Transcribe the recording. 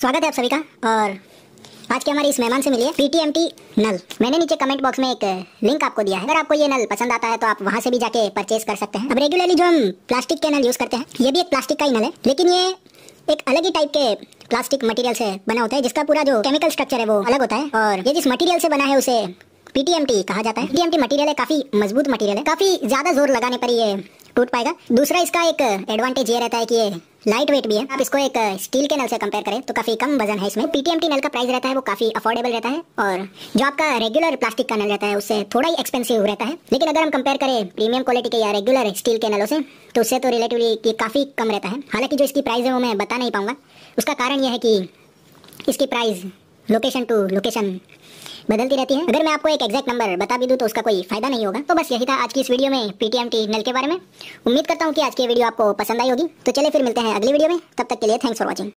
स्वागत है आप सभी का। और आज के हमारे इस मेहमान से मिलिए पीटीएमटी नल। मैंने नीचे कमेंट बॉक्स में एक लिंक आपको दिया है। अगर आपको ये नल पसंद आता है तो आप वहाँ से भी जाके परचेज कर सकते हैं। अब रेगुलरली जो हम प्लास्टिक के नल यूज़ करते हैं, ये भी एक प्लास्टिक का ही नल है। लेकिन ये एक अलग ही टाइप के प्लास्टिक मटेरियल से बना होता है, जिसका पूरा जो केमिकल स्ट्रक्चर है, वो अलग होता है। और ये जिस मटेरियल से बना है, उसे पीटीएमटी कहा जाता है। पीटीएमटी मटेरियल है, काफ़ी मज़बूत मटेरियल है। काफ़ी ज़्यादा ज़ोर लगाने पर ये टूट पाएगा। दूसरा इसका एक एडवांटेज ये रहता है कि ये लाइट वेट भी है। आप इसको एक स्टील के नल से कंपेयर करें तो काफ़ी कम वज़न है इसमें। पीटीएमटी नल का प्राइस रहता है, वो काफ़ी अफोर्डेबल रहता है। और जो आपका रेगुलर प्लास्टिक का नल रहता है, उससे थोड़ा ही एक्सपेंसिव रहता है। लेकिन अगर हम कंपेयर करें प्रीमियम क्वालिटी के या रेगुलर स्टील के नलों से तो उससे तो रिलेटिवली ये काफ़ी कम रहता है। हालाँकि जो इसकी प्राइस है, वो मैं बता नहीं पाऊँगा। उसका कारण यह है कि इसकी प्राइस लोकेशन टू लोकेशन बदलती रहती है। अगर मैं आपको एक एक्जैक्ट नंबर बता भी दूँ तो उसका कोई फ़ायदा नहीं होगा। तो बस यही था आज की इस वीडियो में पीटीएम टी नल के बारे में। उम्मीद करता हूँ कि आज की वीडियो आपको पसंद आई होगी। तो चले फिर मिलते हैं अगली वीडियो में। तब तक के लिए थैंक्स फॉर वॉचिंग